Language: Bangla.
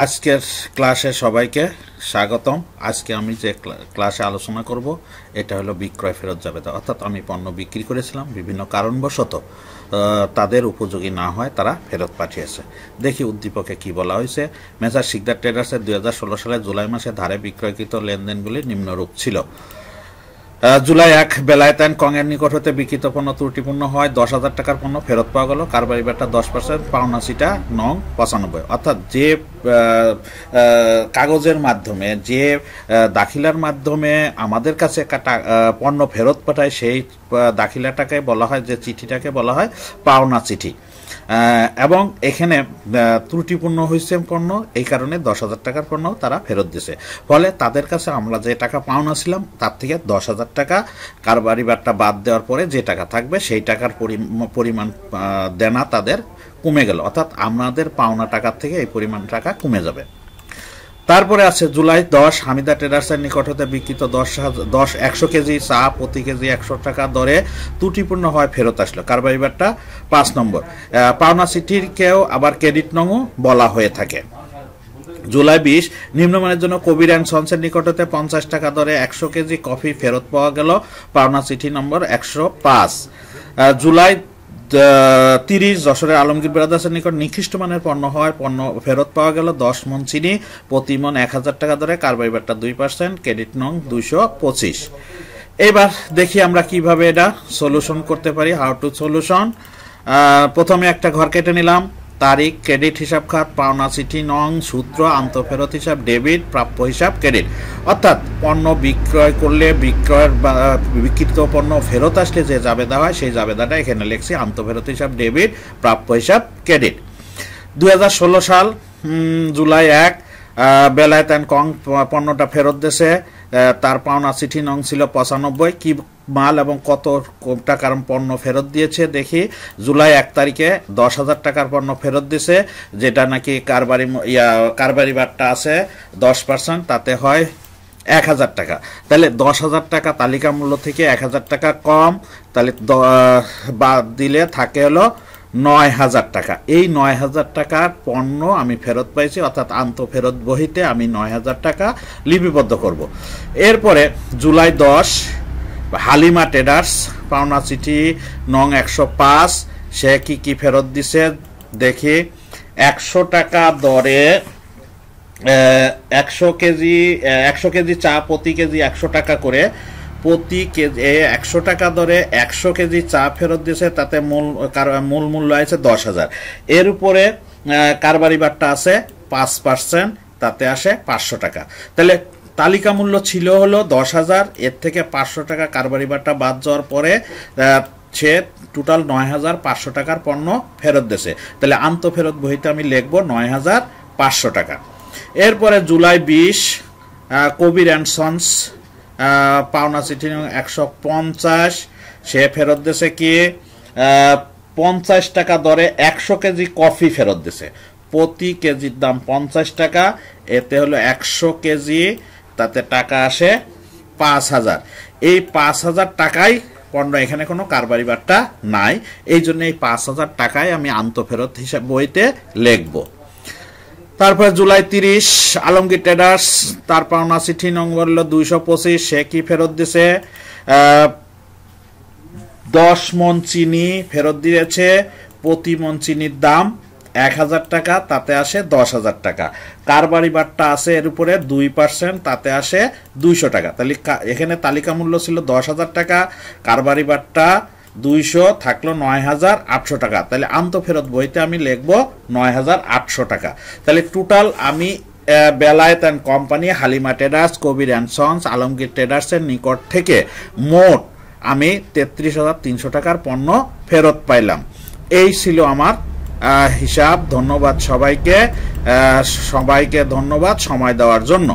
আজকের ক্লাসে সবাইকে স্বাগতম। আজকে আমি যে ক্লাসে আলোচনা করব, এটা হলো বিক্রয় ফেরত যাবে অর্থাৎ আমি পণ্য বিক্রি করেছিলাম, বিভিন্ন কারণবশত তাদের উপযোগী না হয় তারা ফেরত পাঠিয়েছে। দেখি উদ্দীপকে কি বলা হয়েছে। মেসার শিকদার ট্রেডার্সের দুই সালে জুলাই মাসে ধারে বিক্রয়কৃত লেনদেনগুলি নিম্নরূপ ছিল। জুলাই এক বেলায়তায়ন কংয়ের নিকট হতে বিকৃত পণ্য ত্রুটিপূর্ণ হয়। দশ হাজার টাকার পণ্য ফেরত পাওয়া গেল। কারবারি ব্যাটটা দশ পার্সেন্ট পাওনাশিটা নং পঁচানব্বই। অর্থাৎ যে কাগজের মাধ্যমে যে দাখিলার মাধ্যমে আমাদের কাছে পণ্য ফেরত পাঠায়, সেই দাখিলাটাকে বলা হয়, যে চিঠিটাকে বলা হয় পাওনা চিঠি। এবং এখানে ত্রুটিপূর্ণ হয়েছে পণ্য, এই কারণে দশ হাজার টাকার পণ্য তারা ফেরত দিছে। ফলে তাদের কাছে আমরা যে টাকা পাওনা ছিলাম, তার থেকে দশ হাজার টাকা কারবারি বারটা বাদ দেওয়ার পরে যে টাকা থাকবে, সেই টাকার পরিমাণ দেনা তাদের কমে গেল। অর্থাৎ আমাদের পাওনা টাকার থেকে এই পরিমাণ টাকা কমে যাবে। তারপরে আছে জুলাই দশ, হামিদা ট্রেডার্সের নিকট হতে বিক্রিত দশ দশ একশো কেজি চা, প্রতি কেজি একশো টাকা দরে ত্রুটিপূর্ণ হয় ফেরত আসলো। কারবারিবারটা পাঁচ নম্বর। পাওনা চিঠিরকেও আবার ক্রেডিট নংও বলা হয়ে থাকে। জুলাই বিশ, নিম্নমানের জন্য কবির অ্যান্ড সন্সের নিকট হতে পঞ্চাশ টাকা দরে একশো কেজি কফি ফেরত পাওয়া গেল। পাওনা চিঠি নম্বর একশো পাঁচ। জুলাই তিরিশ যশোরের আলমগীর ব্রাদার্সের নিকট নিকৃষ্ট মানের পণ্য হয় পণ্য ফেরত পাওয়া গেল দশ মন চিনি, প্রতি মন এক হাজার টাকা ধরে কারবাইবারটা দুই পার্সেন্ট, ক্রেডিট নং দুইশো পঁচিশ। এবার দেখি আমরা কীভাবে এটা সলিউশন করতে পারি হাউ টু সলিউশন প্রথমে একটা ঘর কেটে নিলাম। তারিখ, ক্রেডিট হিসাব খাত, পাওনা চিঠি, নং, সূত্র, আন্তঃফেরত হিসাব, ডেবিট, প্রাপ্য হিসাব, ক্রেডিট। অর্থাৎ পণ্য বিক্রয় করলে বিক্রয়ের বিকৃত পণ্য ফেরত আসলে যে জাবেদা হয়, সেই জাবেদাটা এখানে লিখছি আন্তঃফেরত হিসাব, ডেবিট, প্রাপ্য হিসাব, ক্রেডিট। দু হাজার ষোলো সাল জুলাই এক বেলায়তান কং, পণ্যটা ফেরত দেশে তার পাওনা চিঠি নং ছিল পঁচানব্বই। কি মাল এবং কত টাকার পণ্য ফেরত দিয়েছে দেখি। জুলাই এক তারিখে দশ হাজার টাকার পণ্য ফেরত দিছে, যেটা নাকি কারবারি ইয়া, কারবারি বারটা আছে, দশ পার্সেন্ট, তাতে হয় এক হাজার টাকা। তাহলে দশ হাজার টাকা তালিকা মূল্য থেকে এক হাজার টাকা কম, তাহলে বাদ দিলে থাকে হলো নয় হাজার টাকা। এই নয় হাজার টাকার পণ্য আমি ফেরত পাইছি, অর্থাৎ আন্ত ফেরত বহিতে আমি নয় হাজার টাকা লিপিবদ্ধ করব। এরপরে জুলাই দশ, হালিমা ট্রেডার্স, পাওনা চিঠি, নং একশো পাঁচ, সে কি কি ফেরত দিছে? দেখি, একশো টাকা দরে একশো কেজি একশো কেজি চা প্রতি কেজি একশো টাকা করে প্রতি কেজি একশো টাকা দরে একশো কেজি চা ফেরত দিয়েছে, তাতে মূল মূল মূল্য আছে দশ হাজার। এর উপরে কারবারি বারটা আছে, পাঁচ পার্সেন্ট, তাতে আসে পাঁচশো টাকা। তাহলে তালিকা মূল্য ছিল হলো দশ হাজার, এর থেকে পাঁচশো টাকা কারবারি বারটা বাদ যাওয়ার পরে সে টোটাল নয় হাজার পাঁচশো টাকার পণ্য ফেরত দিয়েছে। তাহলে আন্ত ফেরত বইতে আমি লিখব নয় হাজার পাঁচশো টাকা। এরপরে জুলাই বিশ কবির অ্যান্ড সন্স পাওনা চিঠি একশো পঞ্চাশ। সে ফেরত দিছে কি? পঞ্চাশ টাকা দরে একশো কেজি কফি ফেরত দিছে। প্রতি কেজির দাম পঞ্চাশ টাকা, এতে হলো একশো কেজি, তাতে টাকা আসে পাঁচ হাজার। এই পাঁচ হাজার টাকাই পণ্য এখানে কোনো কারবারি বারটা নাই। এই জন্য এই পাঁচ হাজার টাকায় আমি আন্তঃফেরত হিসাব বইতে লিখব। তারপরে জুলাই তিরিশ, আলমগীর ট্রেডার্স, তার পাওনা চিঠি নম্বর হলো দুইশো পঁচিশ, সে কি ফেরত দিছে? দশ মন চিনি ফেরত দিয়েছে, প্রতি মন চিনির দাম এক হাজার টাকা, তাতে আসে দশ হাজার টাকা। কারবারি বারটা আছে এর উপরে দুই পার্সেন্ট, তাতে আসে দুইশো টাকা। তাহলে এখানে তালিকা মূল্য ছিল দশ হাজার টাকা কারবারি বারটা দুইশো থাকল নয় হাজার আটশো টাকা। তাহলে আন্ত ফেরত, বইতে আমি লিখব নয় হাজার আটশো টাকা। তাহলে টোটাল আমি Belayet and company Halima traders Kabir and sons Alamgir ট্রেডার্সের নিকট থেকে মোট আমি তেত্রিশ হাজার তিনশো টাকার পণ্য ফেরত পাইলাম। এই ছিল আমার হিসাব। ধন্যবাদ সবাইকে সবাইকে ধন্যবাদ সময় দেওয়ার জন্য।